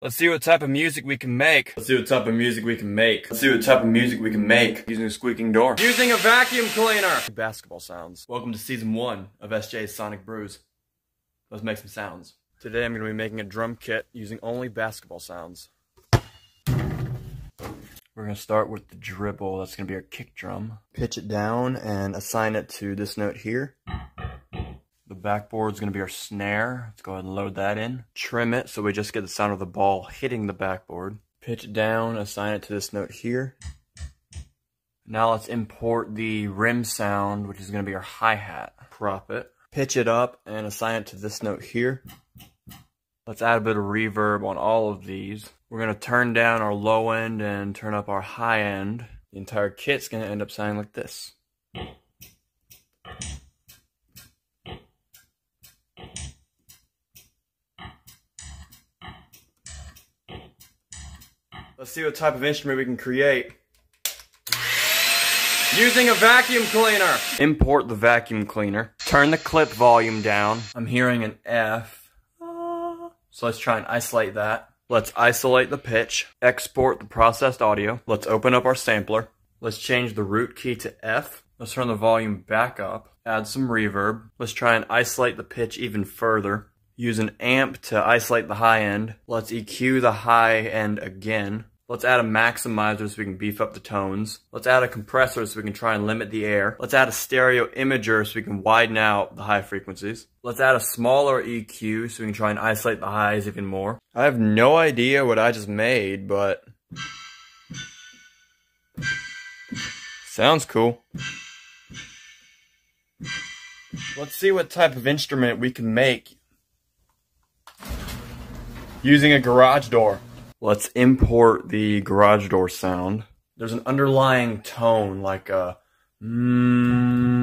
Let's see what type of music we can make. Let's see what type of music we can make. Let's see what type of music we can make using a squeaking door. Using a vacuum cleaner. Basketball sounds. Welcome to season one of SJ's Sonic Brews. Let's make some sounds. Today I'm going to be making a drum kit using only basketball sounds. We're going to start with the dribble. That's going to be our kick drum. Pitch it down and assign it to this note here. Backboard is going to be our snare. Let's go ahead and load that in. Trim it so we just get the sound of the ball hitting the backboard. Pitch it down, assign it to this note here. Now let's import the rim sound, which is going to be our hi-hat. Crop it. Pitch it up and assign it to this note here. Let's add a bit of reverb on all of these. We're going to turn down our low end and turn up our high end. The entire kit's going to end up sounding like this. Let's see what type of instrument we can create. Using a vacuum cleaner. Import the vacuum cleaner. Turn the clip volume down. I'm hearing an F. So let's try and isolate that. Let's isolate the pitch. Export the processed audio. Let's open up our sampler. Let's change the root key to F. Let's turn the volume back up. Add some reverb. Let's try and isolate the pitch even further. Use an amp to isolate the high end. Let's EQ the high end again. Let's add a maximizer so we can beef up the tones. Let's add a compressor so we can try and limit the air. Let's add a stereo imager so we can widen out the high frequencies. Let's add a smaller EQ so we can try and isolate the highs even more. I have no idea what I just made, but... Sounds cool. Let's see what type of instrument we can make using a garage door. Let's import the garage door sound. There's an underlying tone like a mm,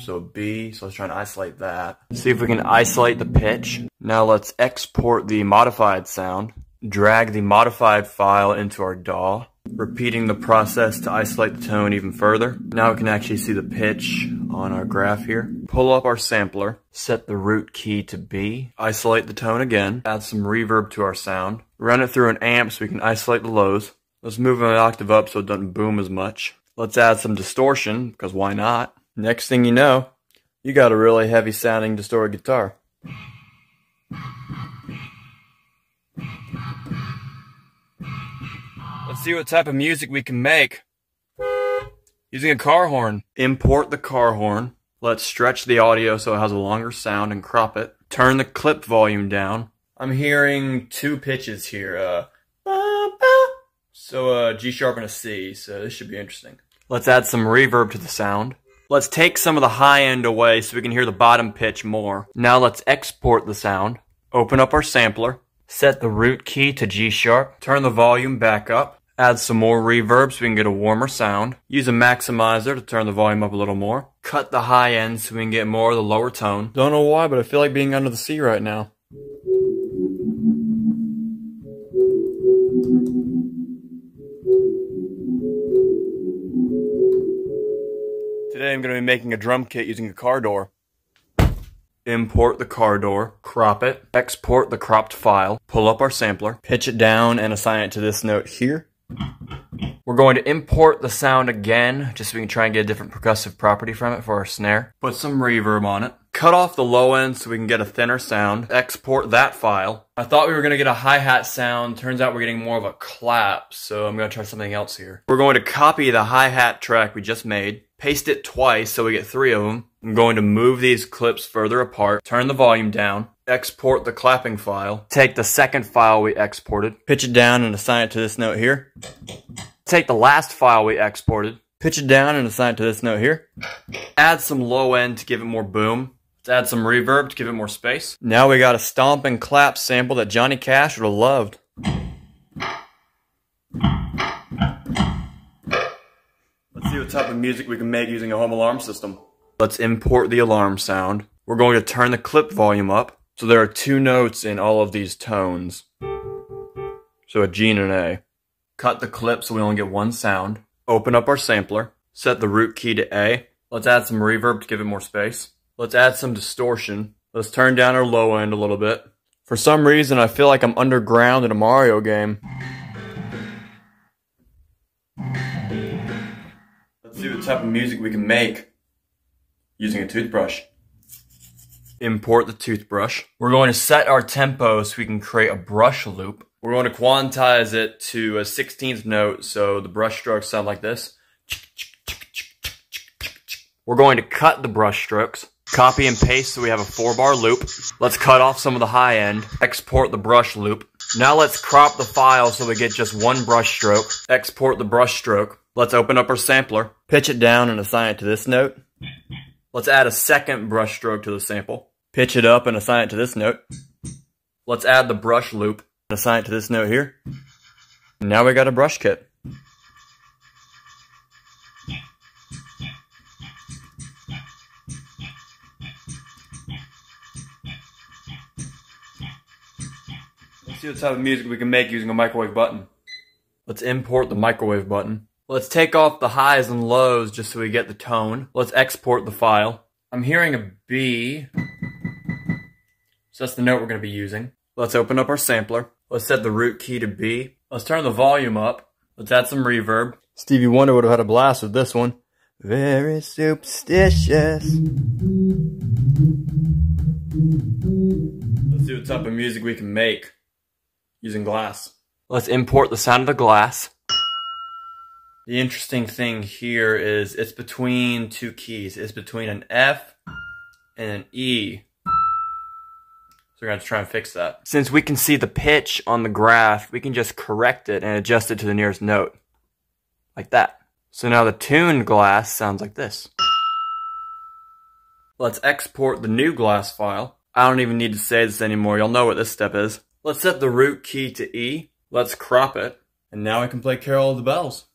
so B. So let's try and isolate that. See if we can isolate the pitch. Now let's export the modified sound. Drag the modified file into our DAW repeating the process to isolate the tone even further. Now we can actually see the pitch on our graph here. Pull up our sampler, set the root key to B, isolate the tone again, add some reverb to our sound, run it through an amp so we can isolate the lows. Let's move an octave up so it doesn't boom as much. Let's add some distortion, because why not? Next thing you know, you got a really heavy sounding distorted guitar. Let's see what type of music we can make. Using a car horn. Import the car horn. Let's stretch the audio so it has a longer sound and crop it. Turn the clip volume down. I'm hearing two pitches here. Uh, so uh, G sharp and a C, so this should be interesting. Let's add some reverb to the sound. Let's take some of the high end away so we can hear the bottom pitch more. Now let's export the sound. Open up our sampler. Set the root key to G sharp. Turn the volume back up. Add some more reverb so we can get a warmer sound. Use a maximizer to turn the volume up a little more. Cut the high end so we can get more of the lower tone. Don't know why, but I feel like being under the sea right now. Today I'm going to be making a drum kit using a car door. Import the car door, crop it, export the cropped file, pull up our sampler, pitch it down and assign it to this note here. We're going to import the sound again, just so we can try and get a different percussive property from it for our snare. Put some reverb on it. Cut off the low end so we can get a thinner sound. Export that file. I thought we were going to get a hi-hat sound. Turns out we're getting more of a clap, so I'm going to try something else here. We're going to copy the hi-hat track we just made, paste it twice so we get three of them. I'm going to move these clips further apart, turn the volume down, export the clapping file, take the second file we exported, pitch it down and assign it to this note here. Take the last file we exported, pitch it down and assign it to this note here. Add some low end to give it more boom. Let's add some reverb to give it more space. Now we got a stomp and clap sample that Johnny Cash would have loved. Let's see what type of music we can make using a home alarm system. Let's import the alarm sound. We're going to turn the clip volume up. So there are two notes in all of these tones. So a G and an A. Cut the clip so we only get one sound. Open up our sampler. Set the root key to A. Let's add some reverb to give it more space. Let's add some distortion. Let's turn down our low end a little bit. For some reason, I feel like I'm underground in a Mario game. Let's see what type of music we can make using a toothbrush. Import the toothbrush. We're going to set our tempo so we can create a brush loop. We're going to quantize it to a 16th note so the brush strokes sound like this. We're going to cut the brush strokes. Copy and paste so we have a four bar loop. Let's cut off some of the high end. Export the brush loop. Now let's crop the file so we get just one brush stroke. Export the brush stroke. Let's open up our sampler. Pitch it down and assign it to this note. Let's add a second brush stroke to the sample. Pitch it up and assign it to this note. Let's add the brush loop and assign it to this note here. Now we got a brush kit. Let's see what type of music we can make using a microwave button. Let's import the microwave button. Let's take off the highs and lows just so we get the tone. Let's export the file. I'm hearing a B. So that's the note we're going to be using. Let's open up our sampler. Let's set the root key to B. Let's turn the volume up. Let's add some reverb. Stevie Wonder would have had a blast with this one. Very superstitious. Let's see what type of music we can make using glass. Let's import the sound of the glass. The interesting thing here is it's between two keys. It's between an F and an E. We're going to try and fix that. Since we can see the pitch on the graph, we can just correct it and adjust it to the nearest note. Like that. So now the tuned glass sounds like this. Let's export the new glass file. I don't even need to say this anymore. You'll know what this step is. Let's set the root key to E. Let's crop it. And now I can play Carol of the Bells.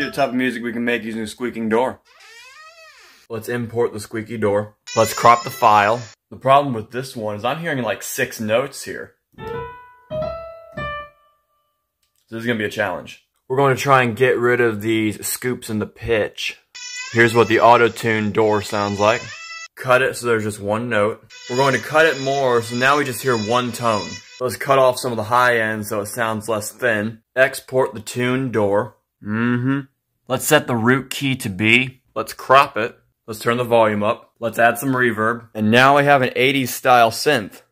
See what type of music we can make using a squeaking door. Let's import the squeaky door. Let's crop the file. The problem with this one is I'm hearing like six notes here. So this is going to be a challenge. We're going to try and get rid of these scoops in the pitch. Here's what the auto-tune door sounds like. Cut it so there's just one note. We're going to cut it more so now we just hear one tone. Let's cut off some of the high end so it sounds less thin. Export the tune door. Mm-hmm. Let's set the root key to B. Let's crop it. Let's turn the volume up. Let's add some reverb. And now we have an 80s style synth.